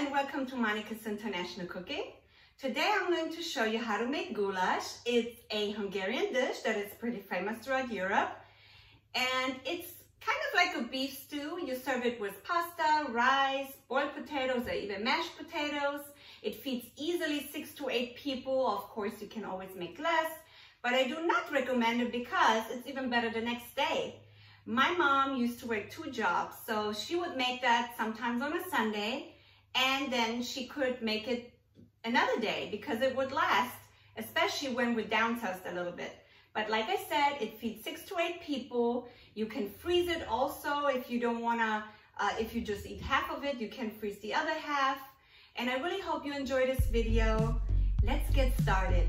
and welcome to Monika's International Cooking. Today I'm going to show you how to make goulash. It's a Hungarian dish that is pretty famous throughout Europe and it's kind of like a beef stew. You serve it with pasta, rice, boiled potatoes or even mashed potatoes. It feeds easily six to eight people. Of course you can always make less but I do not recommend it because it's even better the next day. My mom used to work two jobs, so she would make that sometimes on a Sunday, and then she could make it another day because it would last, especially when we're downsized a little bit. But like I said, it feeds six to eight people. You can freeze it also if you don't wanna, uh, if you just eat half of it, you can freeze the other half. And I really hope you enjoy this video. Let's get started.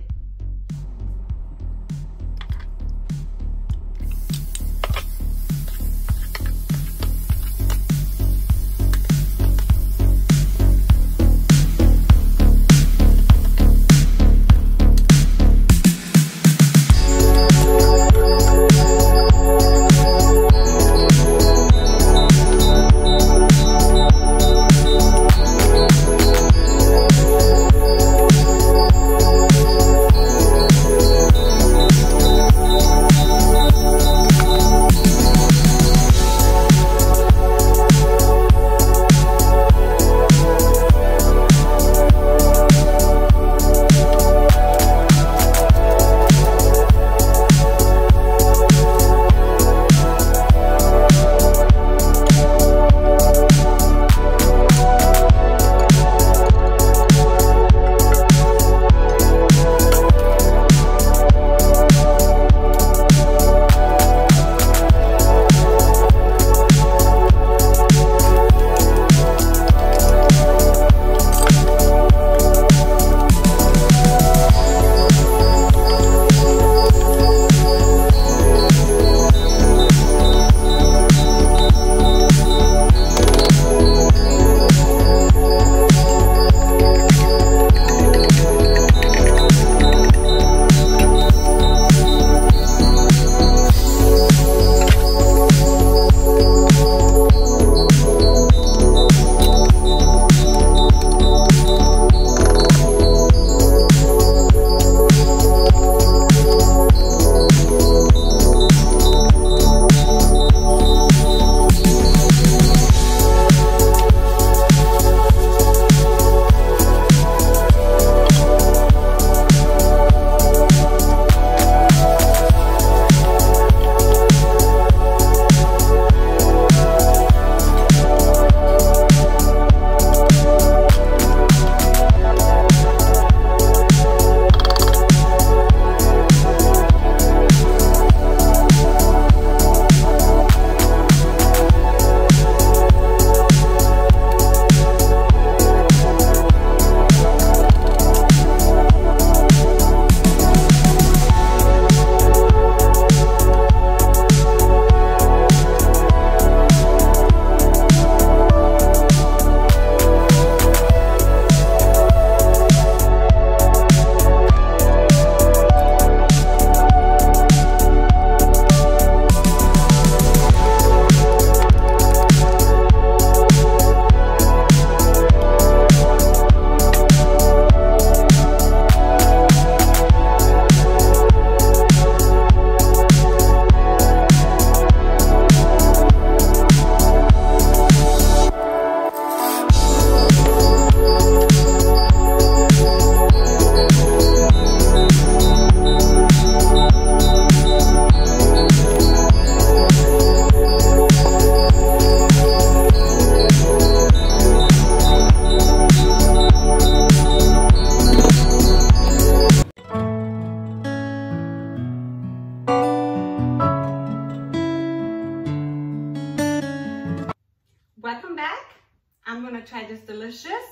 Try this delicious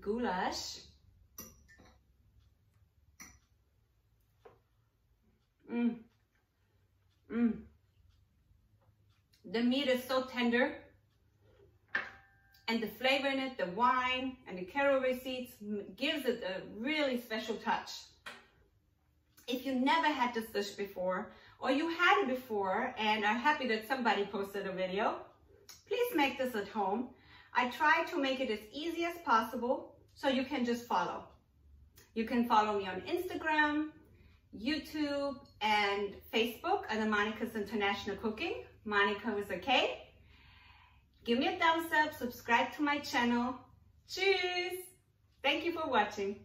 goulash. Mmm. Mmm. The meat is so tender. And the flavor in it, the wine and the caraway seeds gives it a really special touch. If you never had this dish before, or you had it before and are happy that somebody posted a video, please make this at home. I try to make it as easy as possible so you can just follow. You can follow me on Instagram, YouTube, and Facebook under Monika's International Cooking. Monika a K. Give me a thumbs up, subscribe to my channel. Cheers! Thank you for watching.